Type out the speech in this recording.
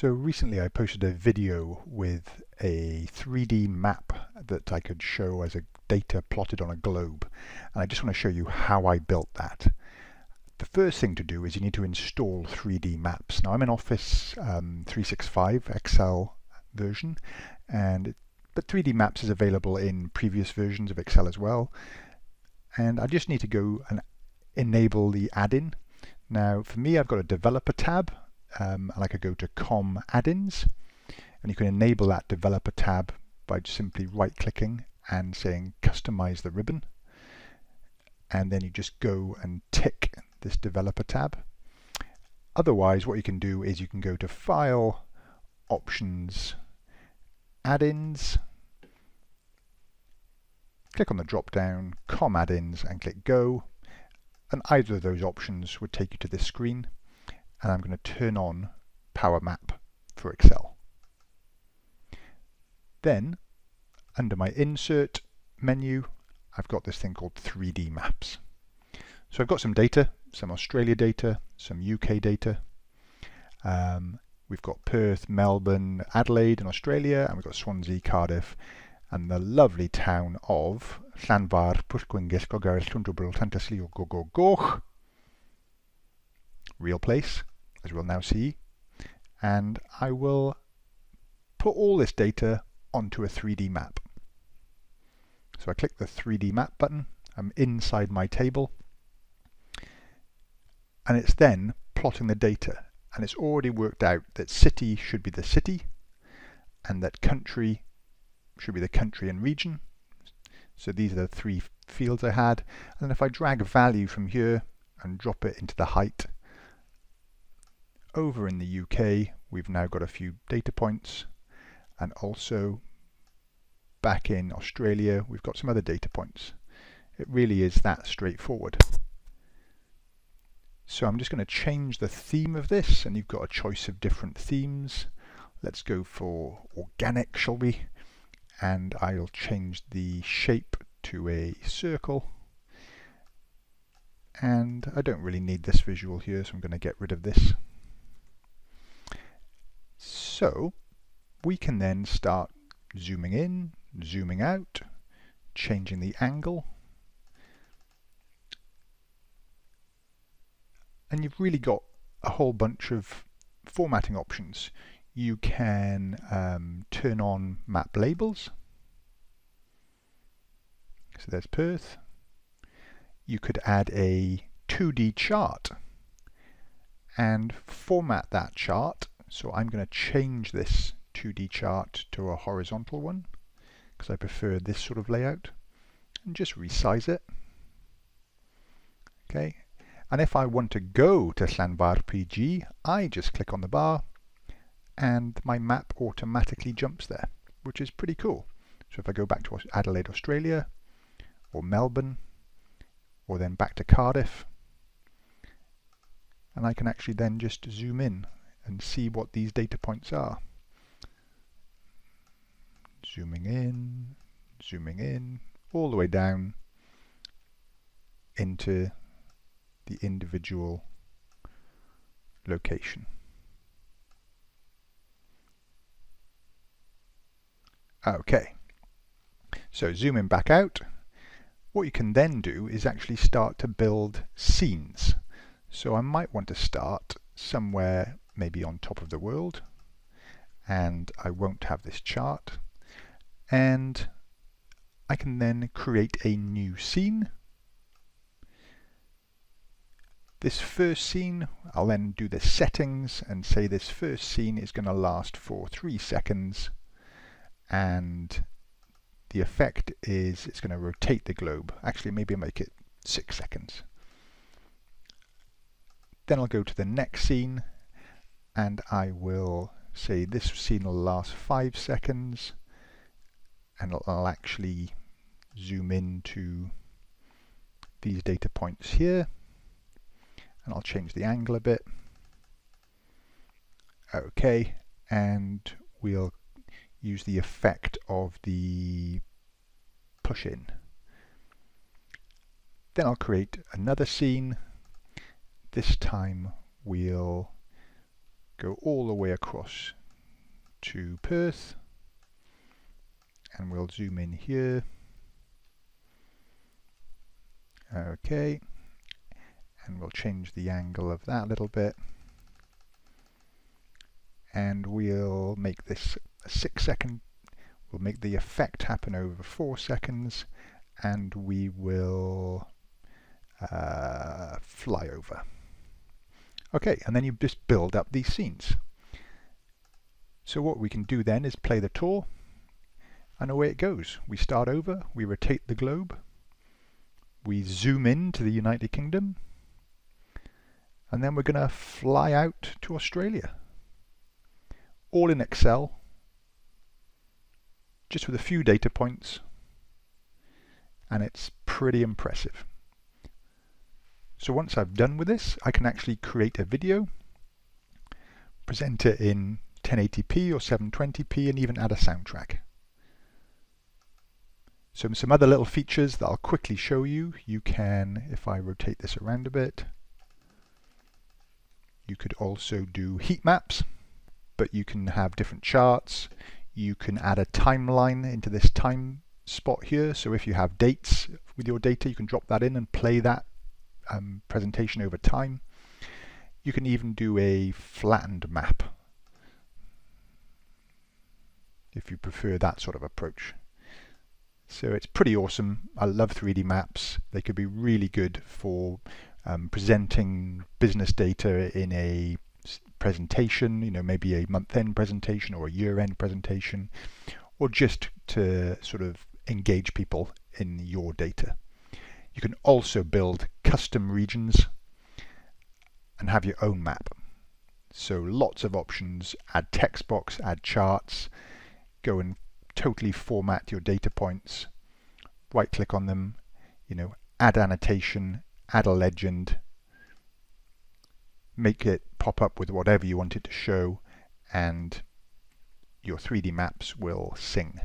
So recently I posted a video with a 3D map that I could show as a data plotted on a globe and I just want to show you how I built that. The first thing to do is you need to install 3D maps. Now I'm in Office um, 365 Excel version and but 3D maps is available in previous versions of Excel as well and I just need to go and enable the add-in. Now for me I've got a developer tab um, and I could go to COM add-ins. And you can enable that developer tab by simply right clicking and saying customize the ribbon. And then you just go and tick this developer tab. Otherwise what you can do is you can go to file options add-ins. Click on the drop down com add-ins and click go. And either of those options would take you to this screen and I'm going to turn on Power Map for Excel. Then, under my Insert menu, I've got this thing called 3D Maps. So I've got some data, some Australia data, some UK data. Um, we've got Perth, Melbourne, Adelaide in Australia, and we've got Swansea, Cardiff, and the lovely town of Llanfair, Pwllgwyngyll, Gogarell, Llwndwbl, Llantyslio, Gogogoch. Real place as we'll now see, and I will put all this data onto a 3D map. So I click the 3D map button, I'm inside my table, and it's then plotting the data, and it's already worked out that city should be the city, and that country should be the country and region. So these are the three fields I had, and if I drag value from here and drop it into the height, over in the UK, we've now got a few data points and also back in Australia, we've got some other data points. It really is that straightforward. So I'm just going to change the theme of this and you've got a choice of different themes. Let's go for organic, shall we? And I'll change the shape to a circle. And I don't really need this visual here, so I'm going to get rid of this. So we can then start zooming in, zooming out, changing the angle. And you've really got a whole bunch of formatting options. You can um, turn on map labels. So there's Perth. You could add a 2D chart and format that chart so I'm going to change this 2D chart to a horizontal one because I prefer this sort of layout and just resize it. Okay, and if I want to go to Llanfair PG, I just click on the bar and my map automatically jumps there, which is pretty cool. So if I go back to Adelaide, Australia, or Melbourne, or then back to Cardiff, and I can actually then just zoom in and see what these data points are. Zooming in, zooming in, all the way down into the individual location. Okay, so zooming back out, what you can then do is actually start to build scenes. So I might want to start somewhere maybe on top of the world and I won't have this chart. And I can then create a new scene. This first scene I'll then do the settings and say this first scene is going to last for three seconds and the effect is it's going to rotate the globe. Actually maybe make it six seconds. Then I'll go to the next scene and I will say this scene will last five seconds and I'll actually zoom in to these data points here and I'll change the angle a bit. Okay and we'll use the effect of the push in. Then I'll create another scene. This time we'll go all the way across to Perth. And we'll zoom in here. Okay. And we'll change the angle of that a little bit. And we'll make this a six second we'll make the effect happen over four seconds. And we will uh, fly over okay and then you just build up these scenes. So what we can do then is play the tour and away it goes. We start over we rotate the globe we zoom in to the United Kingdom and then we're going to fly out to Australia. All in Excel just with a few data points and it's pretty impressive so once I've done with this I can actually create a video present it in 1080p or 720p and even add a soundtrack so some other little features that I'll quickly show you. You can, if I rotate this around a bit, you could also do heat maps, but you can have different charts. You can add a timeline into this time spot here. So if you have dates with your data, you can drop that in and play that um, presentation over time. You can even do a flattened map if you prefer that sort of approach. So it's pretty awesome. I love 3D maps. They could be really good for um, presenting business data in a presentation, you know, maybe a month-end presentation or a year-end presentation, or just to sort of engage people in your data. You can also build custom regions and have your own map. So lots of options, add text box, add charts, go and totally format your data points, right click on them, you know, add annotation, add a legend, make it pop up with whatever you want it to show, and your 3D maps will sing.